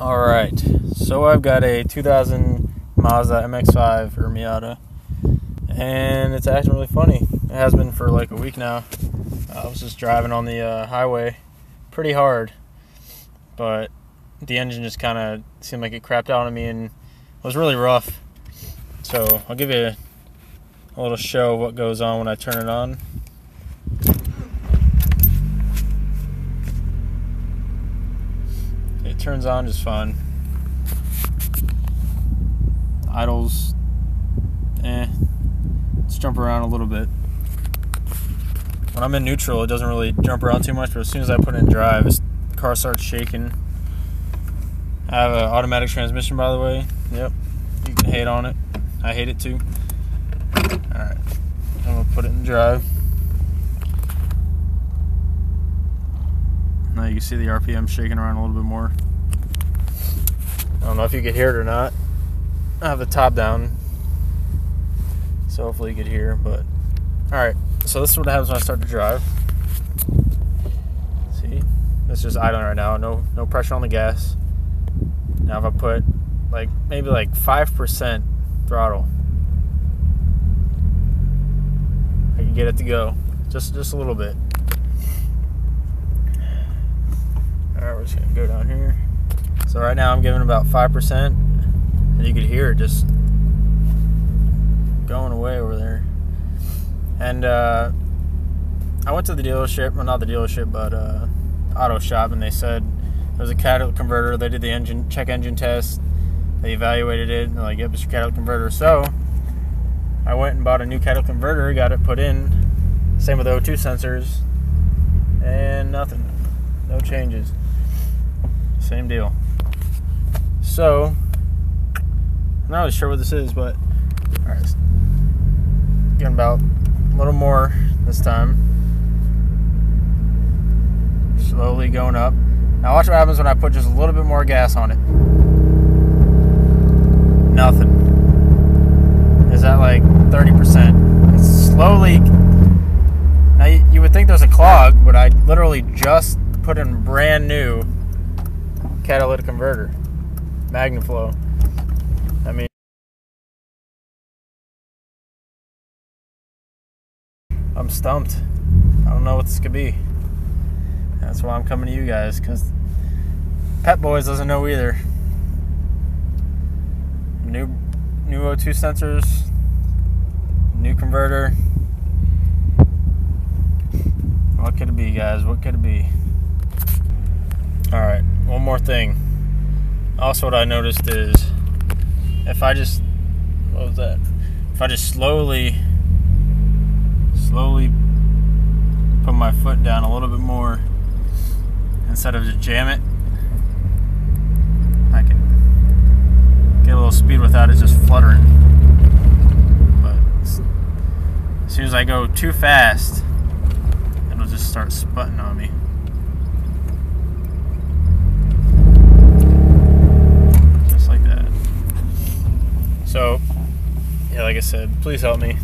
All right, so I've got a 2000 Mazda MX-5 or Miata, and it's acting really funny. It has been for like a week now. I was just driving on the uh, highway pretty hard, but the engine just kind of seemed like it crapped out on me and was really rough. So I'll give you a little show what goes on when I turn it on. Turns on just fine. Idles, eh. Let's jump around a little bit. When I'm in neutral, it doesn't really jump around too much, but as soon as I put in drive, the car starts shaking. I have an automatic transmission, by the way. Yep, you can hate on it. I hate it too. Alright, I'm gonna put it in drive. Now you see the RPM shaking around a little bit more. I don't know if you could hear it or not. I have the top down, so hopefully you could hear. But all right, so this is what happens when I start to drive. See, it's just idling right now. No, no pressure on the gas. Now if I put like maybe like five percent throttle, I can get it to go. Just just a little bit. All right, we're just gonna go down here. So right now I'm giving about five percent, and you could hear it just going away over there. And uh, I went to the dealership, well not the dealership, but uh, auto shop, and they said it was a catalytic converter. They did the engine check engine test. They evaluated it. And they're like, "Yep, it's your catalytic converter." So I went and bought a new catalytic converter, got it put in. Same with the O2 sensors, and nothing, no changes. Same deal. So, I'm not really sure what this is, but alright. Getting about a little more this time. Slowly going up. Now watch what happens when I put just a little bit more gas on it. Nothing. Is that like 30%? It's slowly. Now you, you would think there's a clog, but I literally just put in brand new catalytic converter, MagnaFlow. I mean, I'm stumped. I don't know what this could be. That's why I'm coming to you guys, because Pep Boys doesn't know either. New, new O2 sensors, new converter. What could it be, guys? What could it be? All right, one more thing. Also, what I noticed is if I just, what was that? If I just slowly, slowly put my foot down a little bit more instead of just jam it, I can get a little speed without it just fluttering. But as soon as I go too fast, it'll just start sputting on me. Just like that. So, yeah, like I said, please help me.